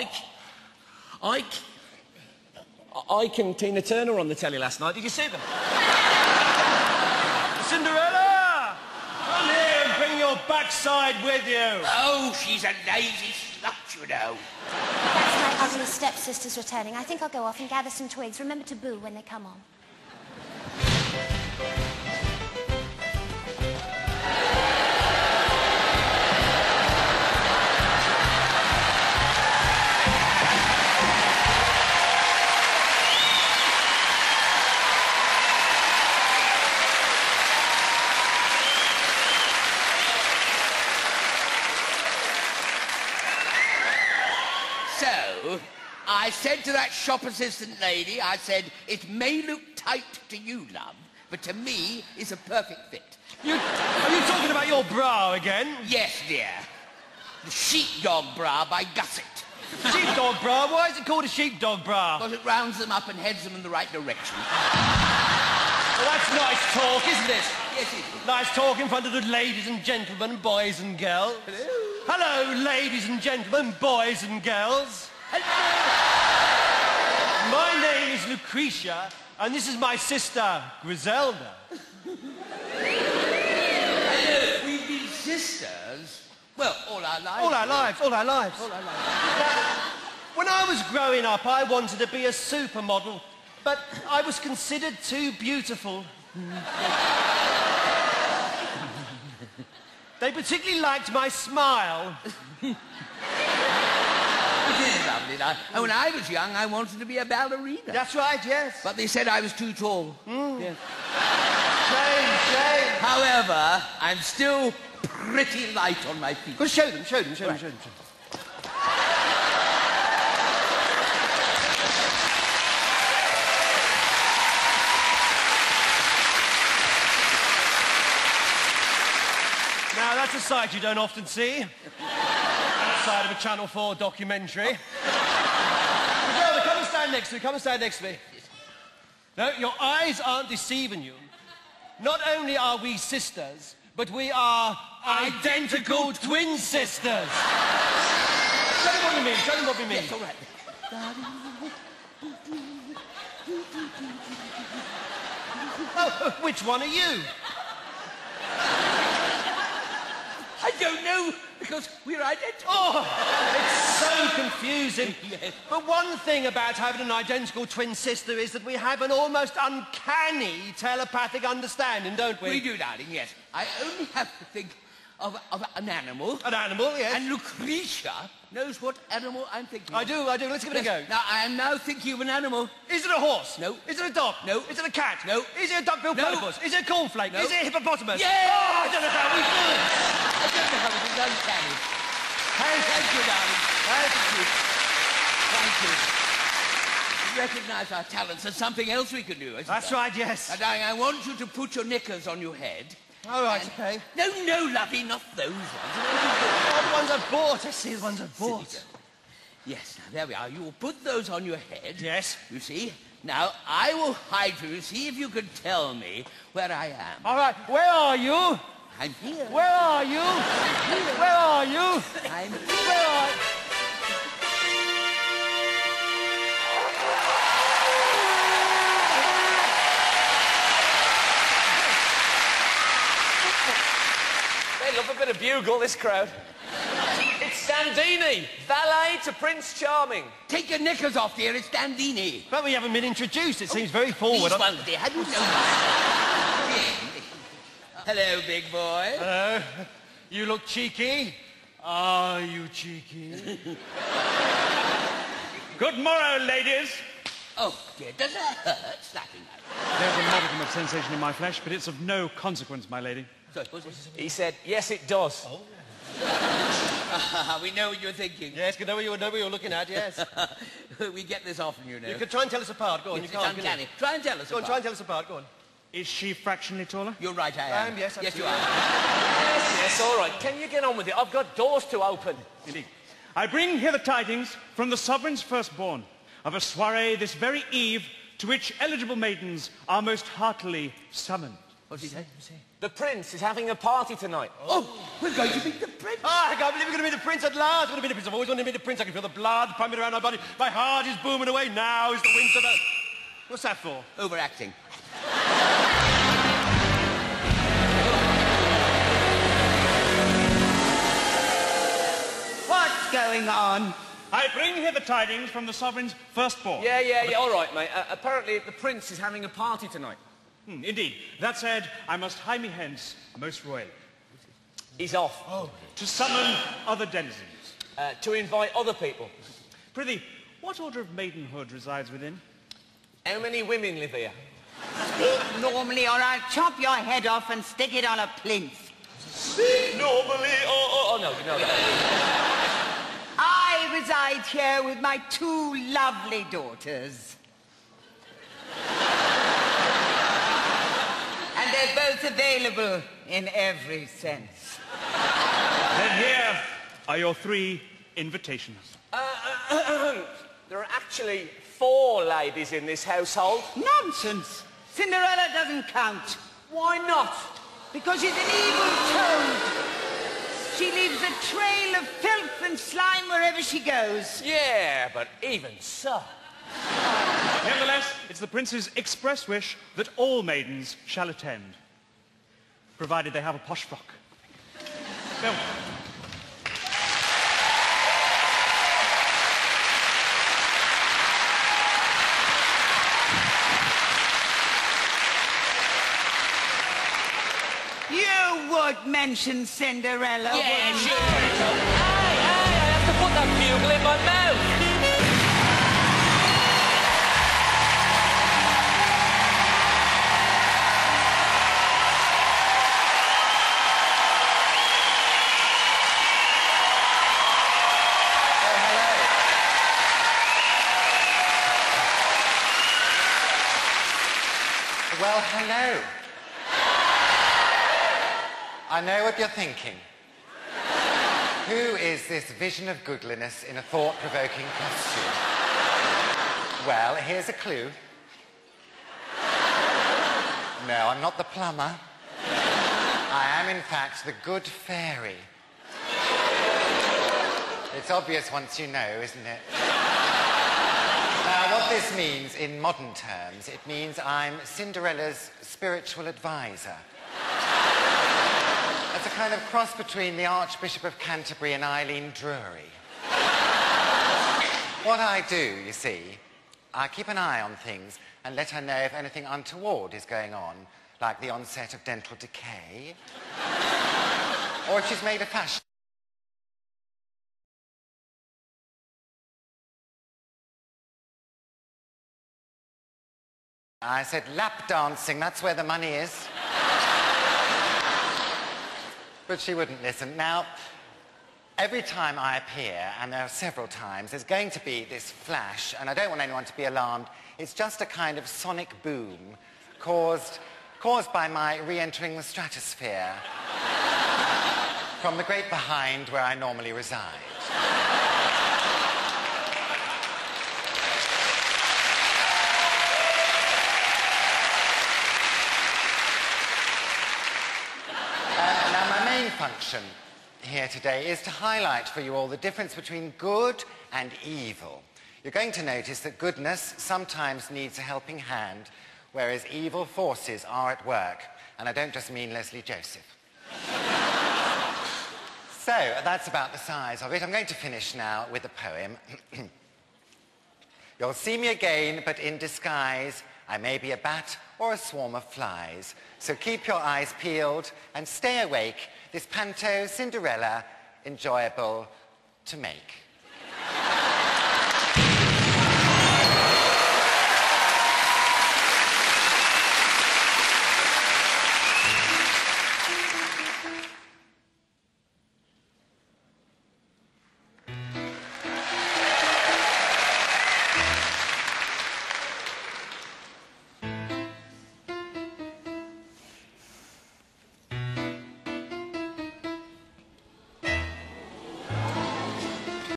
Ike, Ike, Ike and Tina Turner on the telly last night. Did you see them? Cinderella! Come here and bring your backside with you. Oh, she's a lazy slut, you know. That's my ugly stepsister's returning. I think I'll go off and gather some twigs. Remember to boo when they come on. So, I said to that shop assistant lady, I said, it may look tight to you, love, but to me, it's a perfect fit. You, are you talking about your bra again? Yes, dear. The sheepdog bra by Gossard. Sheepdog bra? Why is it called a sheepdog bra? Because it rounds them up and heads them in the right direction. Well, that's nice talk, isn't it? Yes, it is. Nice talk in front of the ladies and gentlemen, boys and girls. Hello. Hello, ladies and gentlemen, boys and girls. Hello. My name is Lucretia, and this is my sister, Griselda. Hello, We've been sisters, well, all our lives. All our lives, all our lives. When I was growing up, I wanted to be a supermodel, but I was considered too beautiful. They particularly liked my smile. Lovely. And when I was young, I wanted to be a ballerina. That's right, yes. But they said I was too tall. Mm. Shame, shame. However, I'm still pretty light on my feet. Well, show them, show them, show them, show them. Show them. Now, that's a sight you don't often see. Outside of a Channel 4 documentary. Griselda, come and stand next to me. Come and stand next to me. No, your eyes aren't deceiving you. Not only are we sisters, but we are identical twin sisters. Show them what we mean. Show them what we mean. Yes, all right. Oh, which one are you? I don't know because we're identical. Oh, it's so confusing. Yes. But one thing about having an identical twin sister is that we have an almost uncanny telepathic understanding, don't we? We do, darling, yes. I only have to think of, of an animal. An animal, yes. And Lucretia knows what animal I'm thinking of. I do, I do. Let's give it a go. Now, I am now thinking of an animal. Is it a horse? No. Is it a dog? No. Is it a cat? No. Is it a duck-billed No. platypus? Is it a cornflake? No. Is it a hippopotamus? Yeah! Oh, I don't know how we do it. I don't know how it is uncanny. Hey, thank you, darling. Thank you. Thank you. You recognise our talents. There's something else we can do, isn't That's there? right, yes. Now, darling, I want you to put your knickers on your head. All right, okay. No, no, lovey, not those ones. Oh, the ones I've bought. I see the ones I've bought. Yes, now there we are. You will put those on your head. Yes. You see? Now, I will hide you. See if you can tell me where I am. All right, where are you? I'm here. Where are you? Where are you? I'm here. Where are They love a bit of bugle, this crowd. It's Dandini, valet to Prince Charming. Take your knickers off, dear. It's Dandini. But we haven't been introduced. It seems very forward. These ones, dear. How do you know Hello, big boy. Hello. You look cheeky. Are you cheeky? Good morrow, ladies. Oh, dear. Does that hurt, slapping like There's a modicum of sensation in my flesh, but it's of no consequence, my lady. Sorry? He said, yes, it does. Ah, we know what you're thinking. yes, good know what you know what you're looking at, yes. we get this often, you know. You could try and tell us apart. Go on, Yes, you it's can't. uncanny. Try and tell us Go on, try and tell us apart. Go on. Is she fractionally taller? You're right, I I am. am, yes, Yes, you are. Yes, yes, all right. Can you get on with it? I've got doors to open. Indeed. I bring here the tidings from the sovereign's firstborn of a soiree this very eve to which eligible maidens are most heartily summoned. What's he say? The prince is having a party tonight. Oh, we're going to meet the prince. Oh, I can't believe we're going to meet the prince at last. We're going to meet the prince. I've always wanted to meet the prince. I can feel the blood pumping around my body. My heart is booming away. Now is the winter. That... What's that for? Overacting. Going on? I bring here the tidings from the sovereign's firstborn. Yeah, yeah, yeah, all right, mate. Uh, apparently, the prince is having a party tonight. Hmm, indeed. That said, I must hie me hence, most royally, He's off Oh, to summon other denizens. uh, to invite other people. Prithee, what order of maidenhood resides within? How many women live here? Speak normally or I'll chop your head off and stick it on a plinth. Normally, oh, oh, oh no, no. I reside here with my two lovely daughters. and they're both available in every sense. Then here are your three invitations. Uh, uh, there are actually four ladies in this household. Nonsense! Cinderella doesn't count Why not? because she's an evil toad. She leaves a trail of filth and slime wherever she goes. Yeah, but even so. Nevertheless, it's the prince's express wish that all maidens shall attend, provided they have a posh frock. Now, You would mention Cinderella, Yeah, wouldn't sure. you? Hey, hey, I have to put that bugle in my mouth. Well, hello. I know what you're thinking. Who is this vision of goodliness in a thought-provoking costume? Well, here's a clue. No, I'm not the plumber. I am, in fact, the good fairy. It's obvious once you know, isn't it? Now, what this means in modern terms, it means I'm Cinderella's spiritual advisor. It's a kind of cross between the Archbishop of Canterbury and Eileen Drewery. what I do, you see, I keep an eye on things and let her know if anything untoward is going on, like the onset of dental decay, or if she's made a fashion. I said lap dancing, that's where the money is. But she wouldn't listen. Now, every time I appear, and there are several times, there's going to be this flash, and I don't want anyone to be alarmed. It's just a kind of sonic boom caused, caused by my re-entering the stratosphere from the great behind where I normally reside. Uh, now, my main here today is to highlight for you all the difference between good and evil. You're going to notice that goodness sometimes needs a helping hand, whereas evil forces are at work. And I don't just mean Lesley Joseph. so, that's about the size of it. I'm going to finish now with a poem. You'll see me again, but in disguise. I may be a bat or a swarm of flies. So keep your eyes peeled and stay awake. This panto Cinderella enjoyable to make.